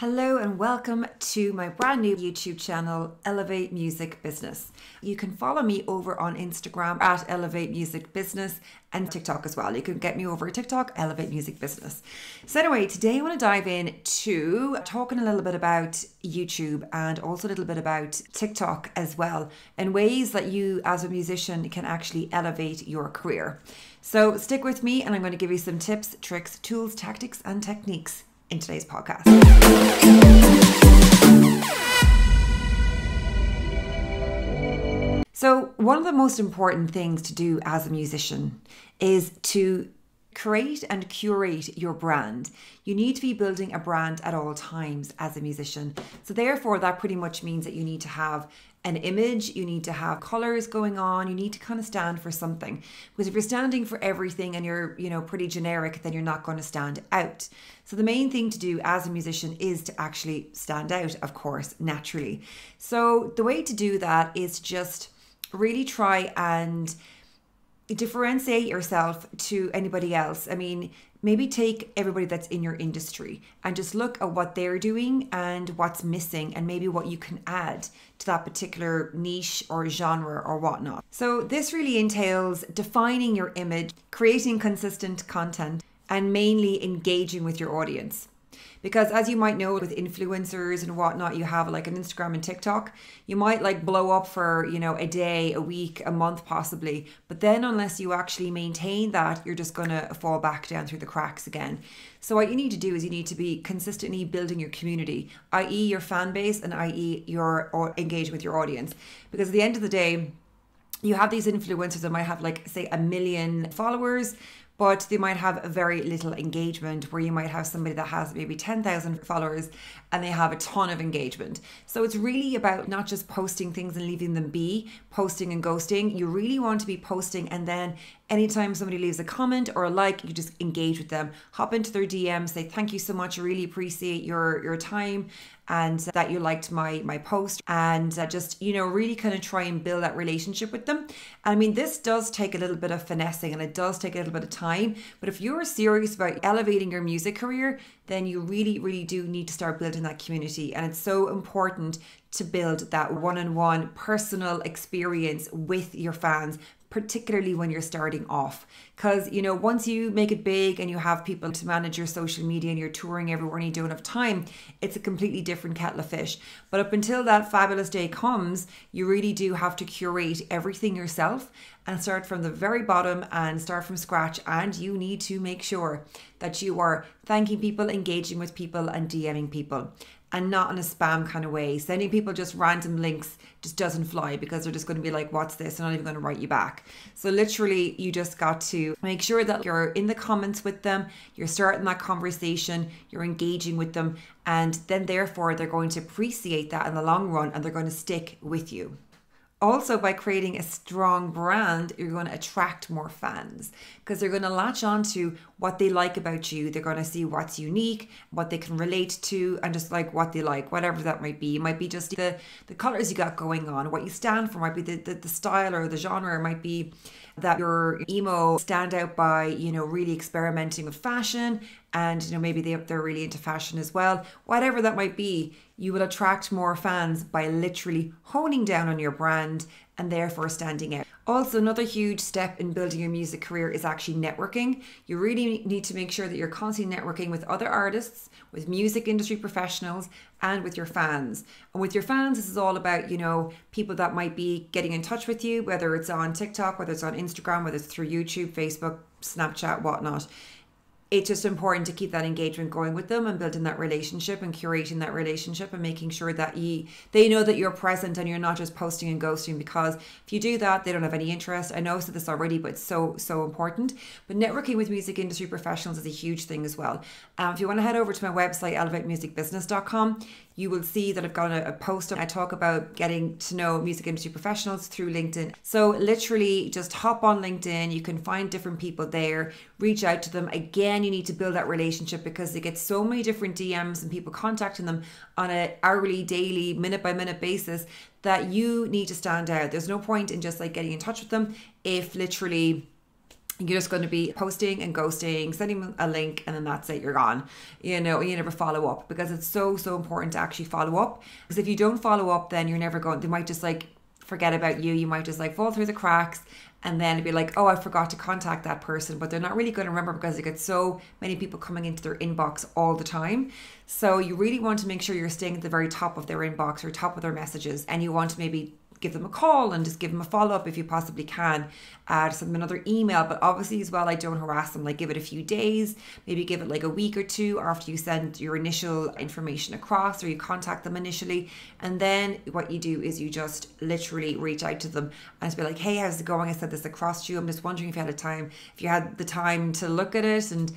Hello and welcome to my brand new YouTube channel, Elevate Music Business. You can follow me over on Instagram at Elevate Music Business and TikTok as well. You can get me over at TikTok, Elevate Music Business. So, anyway, today I want to dive in to talking a little bit about YouTube and also a little bit about TikTok as well, and ways that you as a musician can actually elevate your career. So, stick with me and I'm going to give you some tips, tricks, tools, tactics, and techniques in today's podcast. So, one of the most important things to do as a musician is to create and curate your brand. You need to be building a brand at all times as a musician. So, therefore, that pretty much means that you need to have an image, you need to have colors going on, you need to kind of stand for something. Because if you're standing for everything and you're, you know, pretty generic, then you're not going to stand out. So the main thing to do as a musician is to actually stand out, of course, naturally. So the way to do that is just really try and differentiate yourself to anybody else. I mean, maybe take everybody that's in your industry and just look at what they're doing and what's missing and maybe what you can add to that particular niche or genre or whatnot. So, this really entails defining your image, creating consistent content, and mainly engaging with your audience. Because as you might know with influencers and whatnot, you have like an Instagram and TikTok, you might like blow up for, you know, a day, a week, a month possibly. But then unless you actually maintain that, you're just going to fall back down through the cracks again. So what you need to do is you need to be consistently building your community, i.e. your fan base and i.e. your engagement with your audience. Because at the end of the day, you have these influencers that might have like say a million followers but they might have a very little engagement where you might have somebody that has maybe 10,000 followers and they have a ton of engagement. So it's really about not just posting things and leaving them be, posting and ghosting. You really want to be posting and then anytime somebody leaves a comment or a like, you just engage with them. Hop into their DM, say thank you so much. I really appreciate your your time and that you liked my my post and uh, just you know really kind of try and build that relationship with them i mean this does take a little bit of finessing and it does take a little bit of time but if you're serious about elevating your music career then you really really do need to start building that community. And it's so important to build that one-on-one personal experience with your fans particularly when you're starting off. Because, you know, once you make it big and you have people to manage your social media and you're touring everywhere and you don't have time, it's a completely different kettle of fish. But up until that fabulous day comes, you really do have to curate everything yourself and start from the very bottom and start from scratch. And you need to make sure that you are thanking people, engaging with people, and DMing people and not in a spam kind of way. Sending people just random links just doesn't fly because they're just going to be like, what's this? I'm not even going to write you back. So literally, you just got to make sure that you're in the comments with them, you're starting that conversation, you're engaging with them, and then therefore they're going to appreciate that in the long run and they're going to stick with you also by creating a strong brand you're going to attract more fans because they're going to latch on to what they like about you. They're going to see what's unique what they can relate to and just like what they like whatever that might be. It might be just the the colors you got going on what you stand for might be the, the, the style or the genre. It might be that your emo stand out by you know really experimenting with fashion and you know maybe they, they're really into fashion as well whatever that might be you will attract more fans by literally honing down on your brand and therefore standing out. Also, another huge step in building your music career is actually networking. You really need to make sure that you're constantly networking with other artists, with music industry professionals, and with your fans. And with your fans, this is all about, you know, people that might be getting in touch with you, whether it's on TikTok, whether it's on Instagram, whether it's through YouTube, Facebook, Snapchat, whatnot it's just important to keep that engagement going with them and building that relationship and curating that relationship and making sure that you they know that you're present and you're not just posting and ghosting because if you do that they don't have any interest. I know I said this already but it's so so important. But networking with music industry professionals is a huge thing as well. Um, if you want to head over to my website elevatemusicbusiness.com you will see that I've got a, a post. I talk about getting to know music industry professionals through LinkedIn. So literally just hop on LinkedIn. You can find different people there, reach out to them. Again, you need to build that relationship because they get so many different DMs and people contacting them on a hourly, daily, minute by minute basis that you need to stand out. There's no point in just like getting in touch with them if literally you're just going to be posting and ghosting, sending them a link, and then that's it, you're gone. You know, you never follow up because it's so, so important to actually follow up. Because if you don't follow up, then you're never going, they might just like forget about you. You might just like fall through the cracks and then be like, oh, I forgot to contact that person, but they're not really going to remember because they get so many people coming into their inbox all the time. So you really want to make sure you're staying at the very top of their inbox or top of their messages, and you want to maybe give them a call and just give them a follow up if you possibly can. Uh, Add some another email, but obviously as well, I don't harass them. Like give it a few days, maybe give it like a week or two after you send your initial information across or you contact them initially. And then what you do is you just literally reach out to them and be like, hey, how's it going? I sent this across to you. I'm just wondering if you had a time, if you had the time to look at it and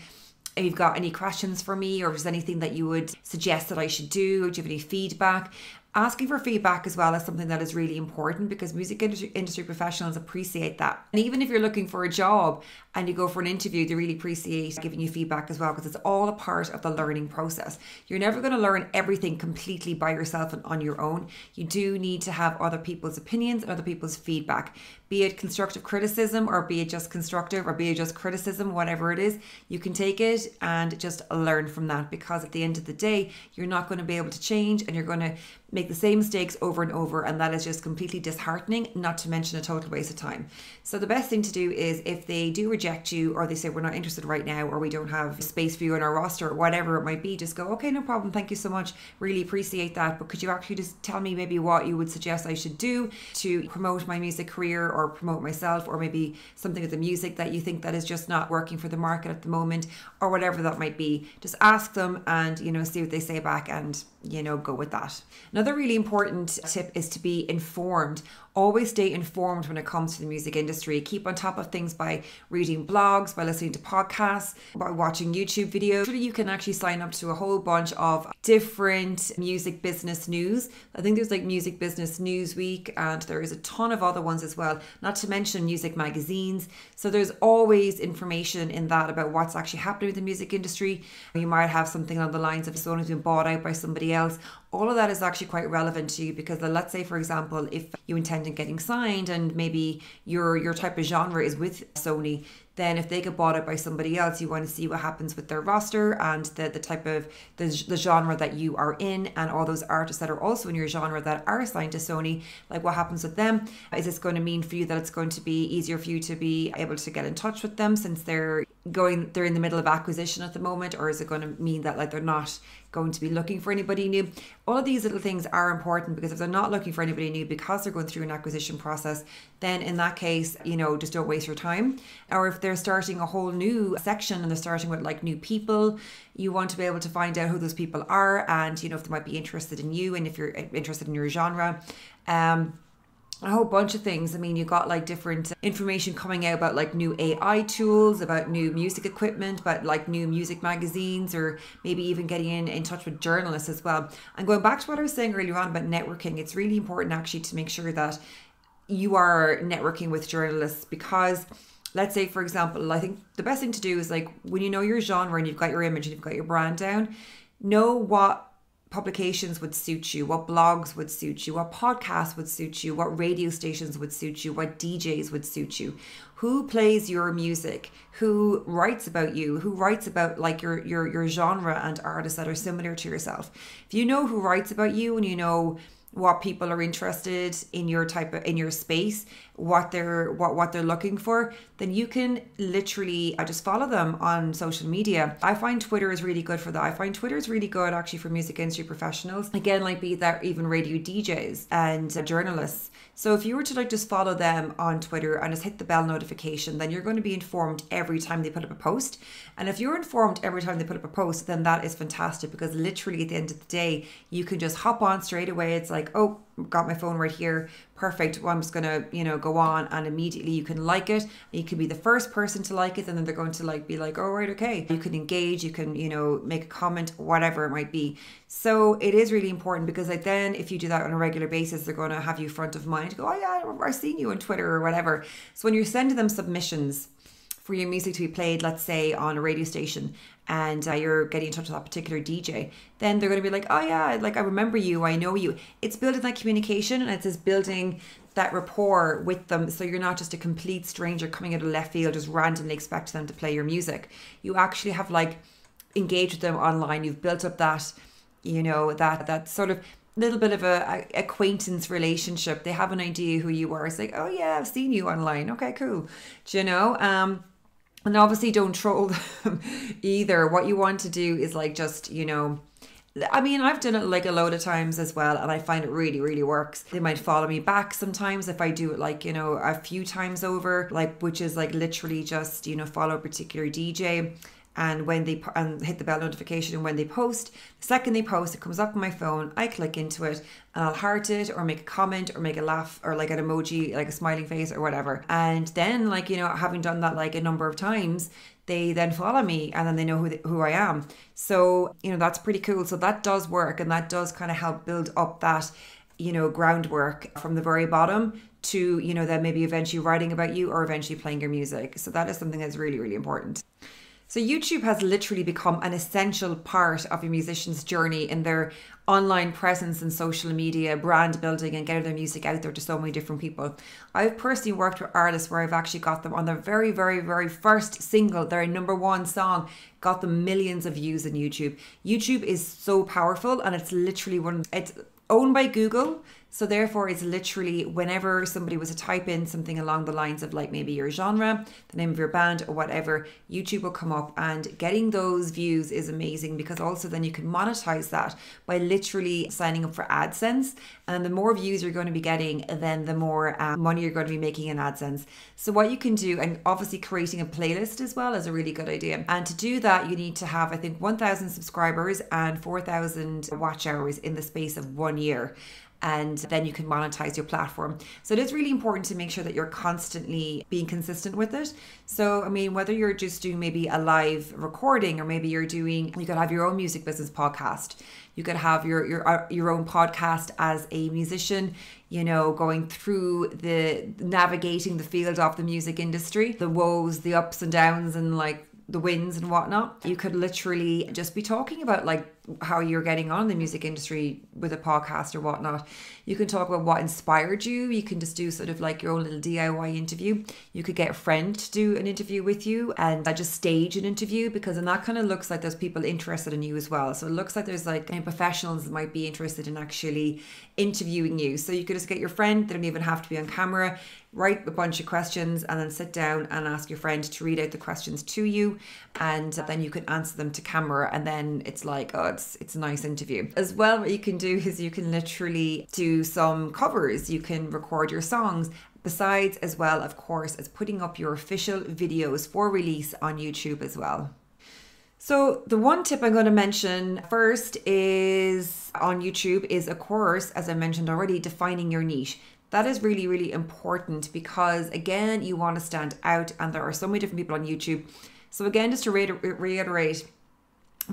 if you've got any questions for me or if there's anything that you would suggest that I should do, or do you have any feedback? Asking for feedback as well is something that is really important because music industry, professionals appreciate that. And even if you're looking for a job and you go for an interview, they really appreciate giving you feedback as well because it's all a part of the learning process. You're never going to learn everything completely by yourself and on your own. You do need to have other people's opinions and other people's feedback, be it constructive criticism or be it just constructive or be it just criticism, whatever it is. You can take it and just learn from that because at the end of the day, you're not going to be able to change and you're going to make the same mistakes over and over, and that is just completely disheartening, not to mention a total waste of time. So, the best thing to do is if they do reject you, or they say we're not interested right now, or we don't have space for you on our roster, or whatever it might be, just go, okay, no problem, thank you so much, really appreciate that. But could you actually just tell me maybe what you would suggest I should do to promote my music career or promote myself, or maybe something with the music that you think that is just not working for the market at the moment, or whatever that might be? Just ask them and, you know, see what they say back and you know, go with that. Another really important tip is to be informed always stay informed when it comes to the music industry. Keep on top of things by reading blogs, by listening to podcasts, by watching YouTube videos. You can actually sign up to a whole bunch of different music business news. I think there's like Music Business News Week, and there is a ton of other ones as well, not to mention music magazines. So there's always information in that about what's actually happening with the music industry. You might have something on the lines of someone who's been bought out by somebody else. All of that is actually quite relevant to you because let's say, for example, if you intend and getting signed and maybe your your type of genre is with Sony then if they get bought out by somebody else you want to see what happens with their roster and the, the type of the, the genre that you are in and all those artists that are also in your genre that are signed to sony like what happens with them? Is this going to mean for you that it's going to be easier for you to be able to get in touch with them since they're going they're in the middle of acquisition at the moment? Or is it going to mean that like they're not going to be looking for anybody new? All of these little things are important because if they're not looking for anybody new because they're going through an acquisition process then in that case you know just don't waste your time. Or if they're starting a whole new section and they're starting with like new people you want to be able to find out who those people are and you know if they might be interested in you and if you're interested in your genre um a whole bunch of things. I mean, you got like different information coming out about like new AI tools, about new music equipment, about like new music magazines, or maybe even getting in, in touch with journalists as well. And going back to what I was saying earlier on about networking, it's really important actually to make sure that you are networking with journalists because let's say for example i think the best thing to do is like when you know your genre and you've got your image and you've got your brand down know what publications would suit you, what blogs would suit you, what podcasts would suit you, what radio stations would suit you, what DJs would suit you. Who plays your music? Who writes about you? Who writes about like your your your genre and artists that are similar to yourself? If you know who writes about you and you know what people are interested in your type of in your space what they're what what they're looking for then you can literally I just follow them on social media i find twitter is really good for that i find twitter is really good actually for music industry professionals again like be that even radio djs and uh, journalists so if you were to like just follow them on Twitter and just hit the bell notification, then you're going to be informed every time they put up a post. And if you're informed every time they put up a post, then that is fantastic because literally at the end of the day, you can just hop on straight away. It's like, oh, got my phone right here. Perfect. Well, i'm just gonna you know go on and immediately you can like it. You can be the first person to like it and then they're going to like be like oh right okay. You can engage you can you know make a comment whatever it might be. So it is really important because like then if you do that on a regular basis they're going to have you front of mind go oh yeah i've seen you on twitter or whatever. So when you're sending them submissions for your music to be played, let's say on a radio station, and uh, you're getting in touch with that particular DJ, then they're going to be like, oh yeah, like I remember you, I know you. It's building that communication and it's just building that rapport with them so you're not just a complete stranger coming out of left field just randomly expecting them to play your music. You actually have like engaged with them online you've built up that you know that that sort of little bit of a, a, acquaintance relationship. They have an idea who you are. It's like oh yeah i've seen you online. Okay cool. Do you know? Um and obviously don't troll them either what you want to do is like just you know I mean, I've done it like a load of times as well, and I find it really, really works. They might follow me back sometimes if I do it like, you know, a few times over, like, which is like literally just, you know, follow a particular DJ and when they and hit the bell notification and when they post the second they post it comes up on my phone i click into it and i'll heart it or make a comment or make a laugh or like an emoji like a smiling face or whatever and then like you know having done that like a number of times they then follow me and then they know who, they, who I am. So, you know, that's pretty cool. So that does work and that does kind of help build up that, you know, groundwork from the very bottom to, you know, then maybe eventually writing about you or eventually playing your music. So that is something that's really, really important. So, YouTube has literally become an essential part of a musician's journey in their online presence and social media, brand building, and getting their music out there to so many different people. I've personally worked with artists where I've actually got them on their very, very, very first single, their number one song, got them millions of views on YouTube. YouTube is so powerful and it's literally one, it's owned by Google. So therefore, it's literally whenever somebody was to type in something along the lines of like maybe your genre, the name of your band, or whatever, YouTube will come up. And getting those views is amazing because also then you can monetize that by literally signing up for AdSense. And the more views you're going to be getting, then the more um, money you're going to be making in AdSense. So what you can do, and obviously creating a playlist as well, is a really good idea. And to do that, you need to have I think 1,000 subscribers and 4,000 watch hours in the space of one year and then you can monetize your platform. So it is really important to make sure that you're constantly being consistent with it. So, I mean, whether you're just doing maybe a live recording or maybe you're doing, you could have your own music business podcast. You could have your your uh, your own podcast as a musician, you know, going through the navigating the field of the music industry, the woes, the ups and downs and like the wins and whatnot. You could literally just be talking about like how you're getting on in the music industry with a podcast or whatnot. You can talk about what inspired you. You can just do sort of like your own little DIY interview. You could get a friend to do an interview with you and just stage an interview because then that kind of looks like there's people interested in you as well. So it looks like there's like professionals that might be interested in actually interviewing you. So you could just get your friend, they don't even have to be on camera, write a bunch of questions and then sit down and ask your friend to read out the questions to you and then you can answer them to camera and then it's like oh it's it's a nice interview. As well what you can do is you can literally do some covers. You can record your songs. Besides as well of course as putting up your official videos for release on youtube as well. So the one tip I'm going to mention first is on YouTube is of course as I mentioned already defining your niche. That is really really important because again you want to stand out and there are so many different people on YouTube. So, again, just to reiterate,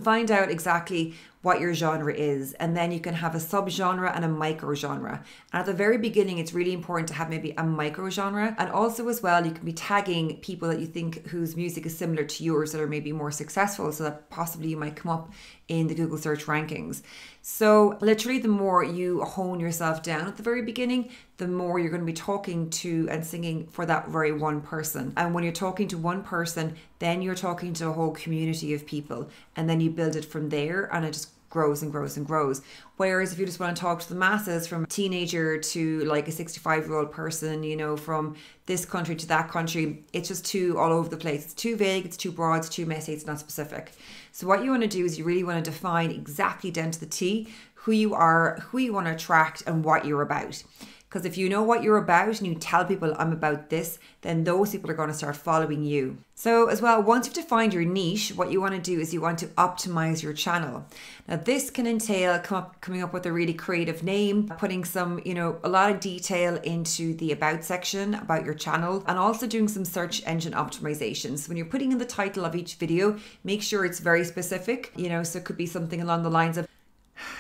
find out exactly what your genre is and then you can have a subgenre and a micro genre and at the very beginning it's really important to have maybe a micro genre and also as well you can be tagging people that you think whose music is similar to yours that are maybe more successful so that possibly you might come up in the google search rankings. So literally the more you hone yourself down at the very beginning the more you're going to be talking to and singing for that very one person. And when you're talking to one person then you're talking to a whole community of people and then you build it from there and it just grows and grows and grows. Whereas if you just want to talk to the masses from a teenager to like a 65 year old person, you know, from this country to that country, it's just too all over the place. It's too vague, it's too broad, it's too messy, it's not specific. So what you want to do is you really want to define exactly down to the T who you are, who you want to attract, and what you're about. Because if you know what you're about and you tell people I'm about this, then those people are going to start following you. So, as well, once you've defined your niche, what you want to do is you want to optimize your channel. Now, this can entail up, coming up with a really creative name, putting some, you know, a lot of detail into the about section about your channel, and also doing some search engine optimization. So, when you're putting in the title of each video, make sure it's very specific, you know, so it could be something along the lines of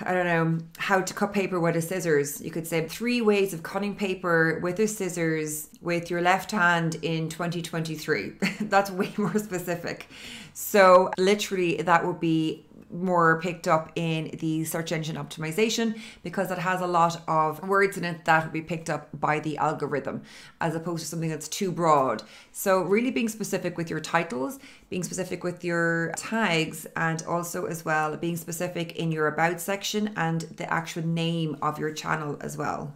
I don't know, how to cut paper with a scissors. You could say three ways of cutting paper with a scissors with your left hand in 2023. That's way more specific. So, literally, that would be more picked up in the search engine optimization because it has a lot of words in it that will be picked up by the algorithm as opposed to something that's too broad. So, really being specific with your titles, being specific with your tags, and also as well being specific in your about section and the actual name of your channel as well.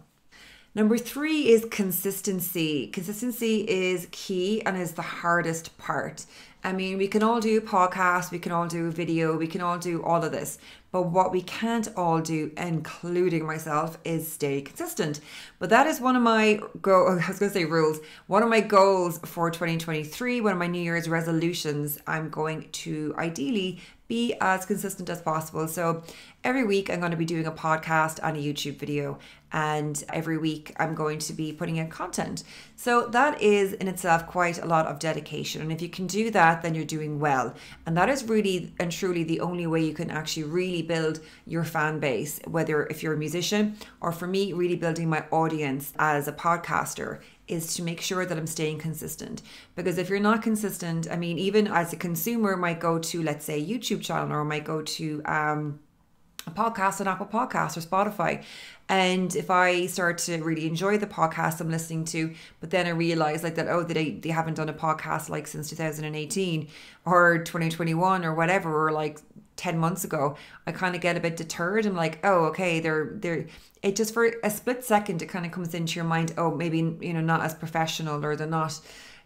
Number three is consistency. Consistency is key and is the hardest part. I mean, we can all do podcasts, we can all do video, we can all do all of this. But what we can't all do, including myself, is stay consistent. But that is one of my go I was gonna say rules. One of my goals for 2023, one of my New Year's resolutions, I'm going to ideally be as consistent as possible. So every week I'm going to be doing a podcast and a YouTube video and every week I'm going to be putting in content. So that is in itself quite a lot of dedication. And if you can do that, then you're doing well. And that is really and truly the only way you can actually really build your fan base, whether if you're a musician or for me, really building my audience as a podcaster is to make sure that I'm staying consistent. Because if you're not consistent, I mean, even as a consumer, might go to, let's say, YouTube channel or might go to um, a podcast on Apple Podcasts or Spotify. And if I start to really enjoy the podcast I'm listening to, but then I realize like that, oh, they, they haven't done a podcast like since 2018 or 2021 or whatever, or like 10 months ago, I kind of get a bit deterred. I'm like, oh, okay, they're, they're, it just for a split second, it kind of comes into your mind, oh, maybe, you know, not as professional or they're not,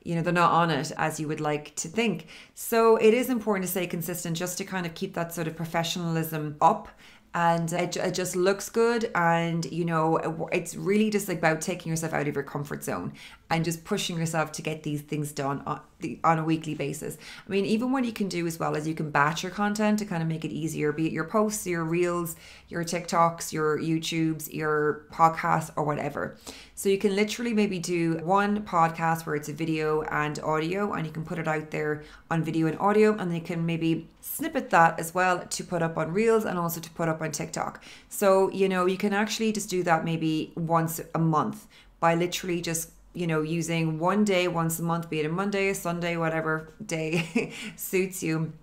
you know they're not on it as you would like to think so it is important to stay consistent just to kind of keep that sort of professionalism up and it, it just looks good and you know it's really just about taking yourself out of your comfort zone and just pushing yourself to get these things done on, the, on a weekly basis i mean even what you can do as well as you can batch your content to kind of make it easier be it your posts your reels your tiktoks your youtubes your podcasts or whatever so you can literally maybe do one podcast where it's a video and audio and you can put it out there on video and audio and they can maybe snippet that as well to put up on reels and also to put up on TikTok. So, you know, you can actually just do that maybe once a month by literally just you know, using one day once a month, be it a Monday, a Sunday, whatever day suits you,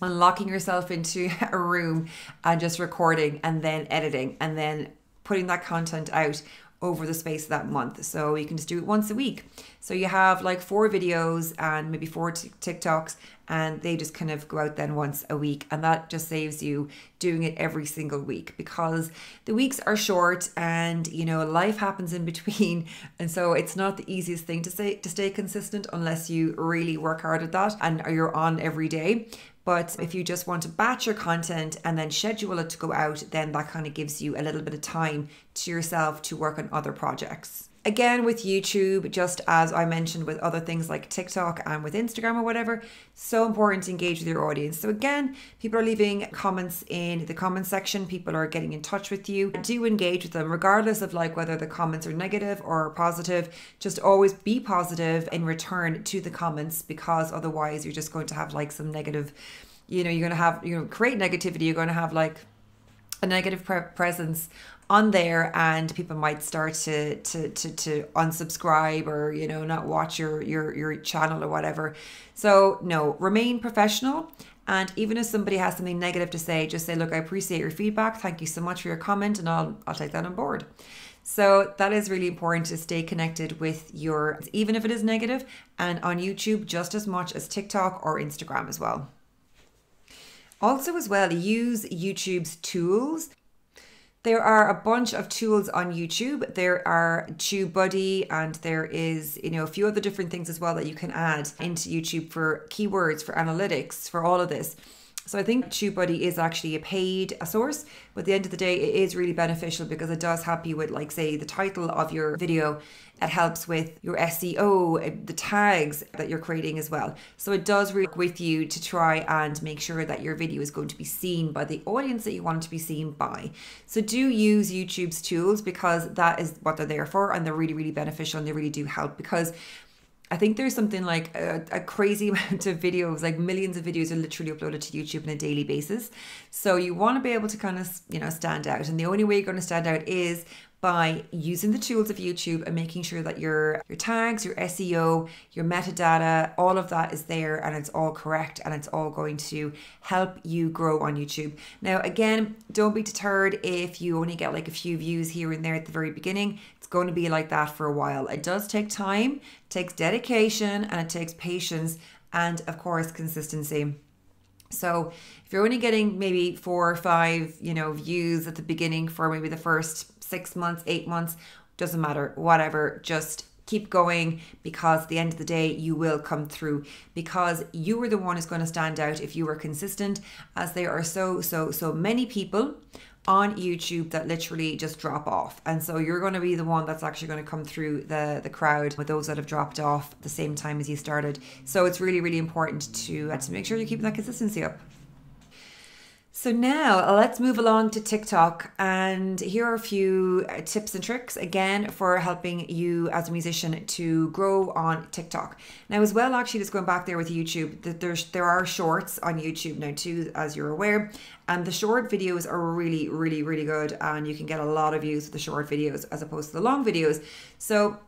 and locking yourself into a room and just recording and then editing and then putting that content out over the space of that month. So you can just do it once a week. So you have like four videos and maybe four TikToks, and they just kind of go out then once a week. And that just saves you doing it every single week because the weeks are short and you know life happens in between. And so it's not the easiest thing to say to stay consistent unless you really work hard at that and you're on every day. But if you just want to batch your content and then schedule it to go out, then that kind of gives you a little bit of time to yourself to work on other projects. Again, with YouTube, just as I mentioned with other things like TikTok and with Instagram or whatever, so important to engage with your audience. So, again, people are leaving comments in the comment section, people are getting in touch with you. Do engage with them, regardless of like whether the comments are negative or positive. Just always be positive in return to the comments because otherwise, you're just going to have like some negative, you know, you're going to have, you know, create negativity, you're going to have like a negative pre- presence on there and people might start to, to to to unsubscribe or you know not watch your your your channel or whatever. So no remain professional. And even if somebody has something negative to say just say look i appreciate your feedback. Thank you so much for your comment and i'll i'll take that on board. So that is really important to stay connected with your even if it is negative and on youtube just as much as tiktok or instagram as well. Also, as well, use YouTube's tools there are a bunch of tools on YouTube. There are TubeBuddy and there is, you know, a few other different things as well that you can add into YouTube for keywords, for analytics, for all of this. So I think TubeBuddy is actually a paid source, but at the end of the day, it is really beneficial because it does help you with, like, say, the title of your video it helps with your SEO, uh, the tags that you're creating as well. So it does work with you to try and make sure that your video is going to be seen by the audience that you want it to be seen by. So do use YouTube's tools because that is what they're there for and they're really, really beneficial and they really do help because I think there's something like a, a, crazy amount of videos, like millions of videos are literally uploaded to YouTube on a daily basis. So you want to be able to kind of, you know, stand out. And the only way you're going to stand out is by using the tools of YouTube and making sure that your your tags, your SEO, your metadata, all of that is there and it's all correct and it's all going to help you grow on YouTube. Now again, don't be deterred if you only get like a few views here and there at the very beginning. It's going to be like that for a while. It does take time, takes dedication and it takes patience and of course consistency. So if you're only getting maybe four or five, you know, views at the beginning for maybe the first six months, eight months, doesn't matter, whatever, just keep going because at the end of the day you will come through. Because you are the one who's going to stand out if you are consistent as there are so so so many people on YouTube that literally just drop off. And so you're going to be the one that's actually going to come through the the crowd with those that have dropped off the same time as you started. So it's really really important to uh, to make sure you're keeping that consistency up. So now let's move along to TikTok and here are a few uh, tips and tricks again for helping you as a musician to grow on TikTok. Now as well actually just going back there with YouTube that there's there are shorts on YouTube now too as you're aware and the short videos are really really really good and you can get a lot of views with the short videos as opposed to the long videos. So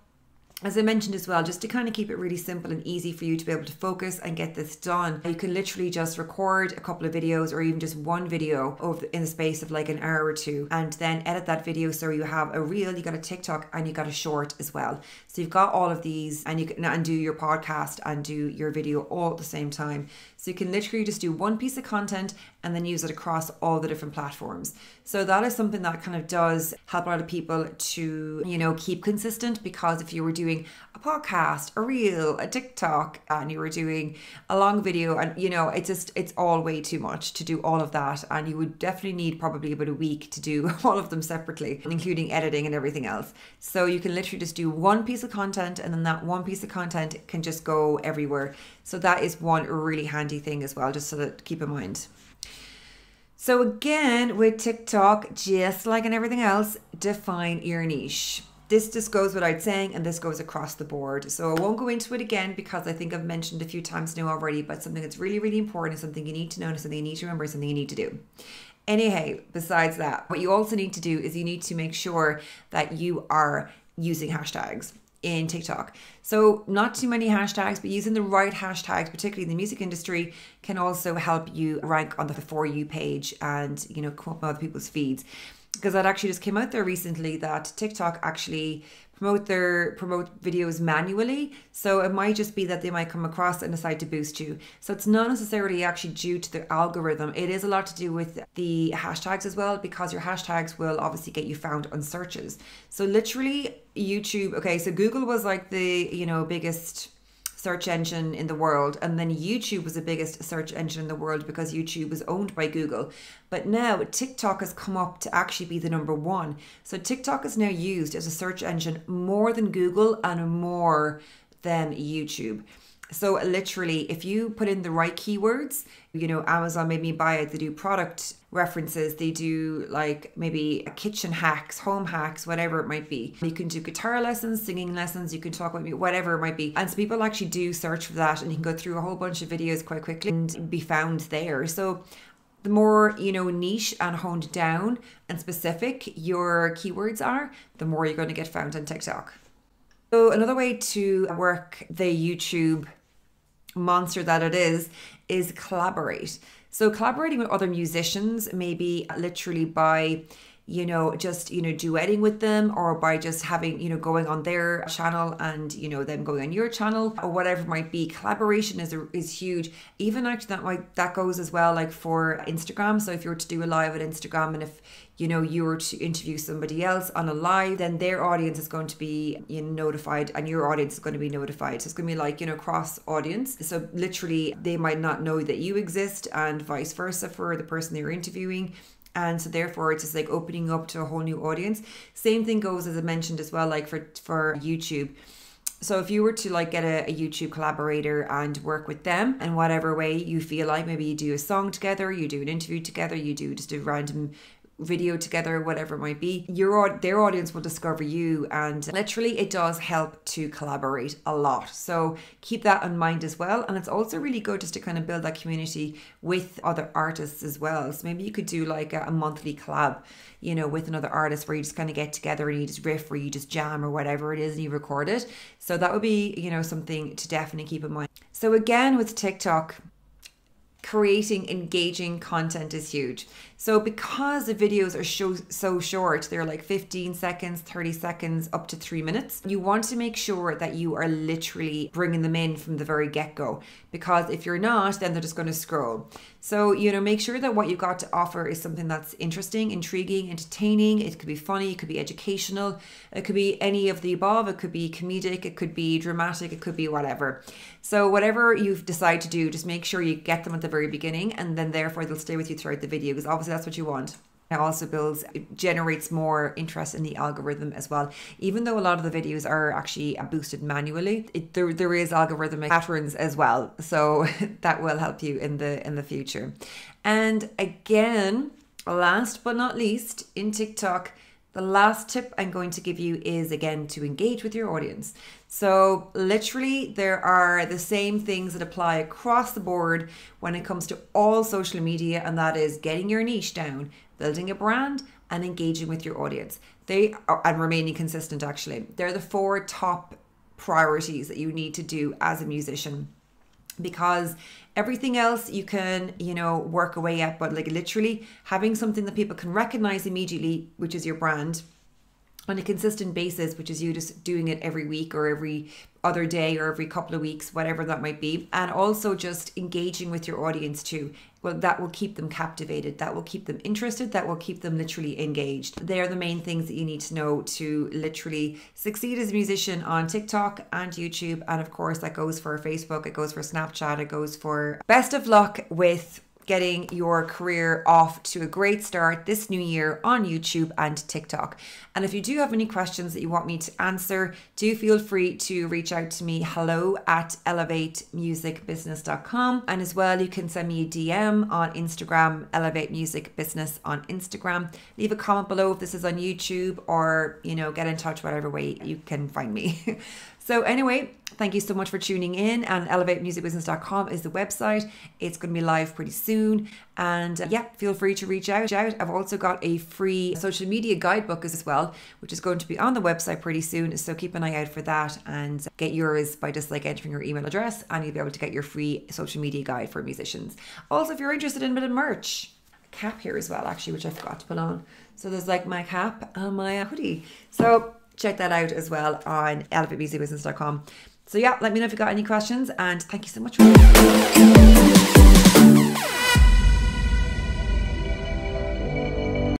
as I mentioned as well, just to kind of keep it really simple and easy for you to be able to focus and get this done, you can literally just record a couple of videos or even just one video over in the space of like an hour or two and then edit that video so you have a reel, you got a TikTok and you got a short as well. So you've got all of these and you can and do your podcast and do your video all at the same time. So you can literally just do one piece of content and then use it across all the different platforms. So that is something that kind of does help a lot of people to, you know, keep consistent because if you were doing a podcast, a reel, a TikTok, and you were doing a long video and you know, it's just it's all way too much to do all of that. And you would definitely need probably about a week to do all of them separately, including editing and everything else. So you can literally just do one piece of content and then that one piece of content can just go everywhere. So that is one really handy thing as well, just so that keep in mind. So again, with TikTok, just like in everything else, define your niche. This just goes without saying, and this goes across the board. So I won't go into it again because I think I've mentioned a few times now already, but something that's really, really important, is something you need to know, and something you need to remember, something you need to do. Anyhow, besides that, what you also need to do is you need to make sure that you are using hashtags in TikTok. So, not too many hashtags, but using the right hashtags, particularly in the music industry, can also help you rank on the For You page and, you know, come up other people's feeds. Because that actually just came out there recently that TikTok actually promote their promote videos manually. So it might just be that they might come across and decide to boost you. So it's not necessarily actually due to the algorithm. It is a lot to do with the hashtags as well, because your hashtags will obviously get you found on searches. So literally YouTube, okay, so Google was like the, you know, biggest search engine in the world. And then YouTube was the biggest search engine in the world because YouTube was owned by Google. But now TikTok has come up to actually be the number one. So TikTok is now used as a search engine more than Google and more than YouTube. So literally, if you put in the right keywords, you know, Amazon made me buy it. They do product references. They do like maybe a kitchen hacks, home hacks, whatever it might be. You can do guitar lessons, singing lessons. You can talk about me, whatever it might be. And so people actually do search for that, and you can go through a whole bunch of videos quite quickly and be found there. So the more you know niche and honed down and specific your keywords are, the more you're going to get found on TikTok. So another way to work the YouTube monster that it is is collaborate. So collaborating with other musicians, maybe literally by you know just you know duetting with them or by just having you know going on their channel and you know them going on your channel or whatever might be. Collaboration is is huge. Even actually that might that goes as well like for instagram. So if you were to do a live at instagram and if you know you were to interview somebody else on a live then their audience is going to be you know, notified and your audience is going to be notified. So it's going to be like you know cross audience. So literally they might not know that you exist and vice versa for the person they're interviewing and so therefore it's just like opening up to a whole new audience. Same thing goes as i mentioned as well like for for youtube. So if you were to like get a, a, YouTube collaborator and work with them in whatever way you feel like, maybe you do a song together, you do an interview together, you do just a random video together, whatever it might be, your their audience will discover you, and literally it does help to collaborate a lot. So keep that in mind as well. And it's also really good just to kind of build that community with other artists as well. So maybe you could do like a, a monthly collab, you know, with another artist where you just kind of get together and you just riff or you just jam or whatever it is and you record it. So that would be, you know, something to definitely keep in mind. So again with TikTok, creating engaging content is huge. So because the videos are so, so short, they're like 15 seconds, 30 seconds, up to three minutes, you want to make sure that you are literally bringing them in from the very get-go. Because if you're not, then they're just going to scroll. So, you know, make sure that what you've got to offer is something that's interesting, intriguing, entertaining. It could be funny, it could be educational, it could be any of the above, it could be comedic, it could be dramatic, it could be whatever. So, whatever you decide to do, just make sure you get them at the very beginning and then therefore they'll stay with you throughout the video because obviously that's what you want. It also builds, it generates more interest in the algorithm as well. Even though a lot of the videos are actually boosted manually, it, there, there is algorithmic patterns as well. So that will help you in the in the future. And again, last but not least, in TikTok, the last tip I'm going to give you is again to engage with your audience. So, literally, there are the same things that apply across the board when it comes to all social media, and that is getting your niche down, building a brand, and engaging with your audience. They are, and remaining consistent, actually. They're the four top priorities that you need to do as a musician because everything else you can you know work away at but like literally having something that people can recognize immediately which is your brand on a consistent basis, which is you just doing it every week or every other day or every couple of weeks, whatever that might be. And also just engaging with your audience too. Well, that will keep them captivated. That will keep them interested. That will keep them literally engaged. They're the main things that you need to know to literally succeed as a musician on TikTok and YouTube. And of course, that goes for Facebook, it goes for Snapchat, it goes for best of luck with getting your career off to a great start this new year on YouTube and TikTok. And if you do have any questions that you want me to answer, do feel free to reach out to me hello at elevatemusicbusiness.com. And as well, you can send me a DM on Instagram, Elevate Music Business on Instagram. Leave a comment below if this is on YouTube or, you know, get in touch whatever way you can find me. So, anyway, thank you so much for tuning in. And elevatemusicbusiness.com is the website. It's going to be live pretty soon. And uh, yeah, feel free to reach out. I've also got a free social media guidebook as well, which is going to be on the website pretty soon. So, keep an eye out for that and get yours by just like entering your email address, and you'll be able to get your free social media guide for musicians. Also, if you're interested in a bit of merch, cap here as well, actually, which I forgot to put on. So, there's like my cap and my hoodie. So, check that out as well on elevatemusicbusiness.com. So yeah, let me know if you got any questions and thank you so much for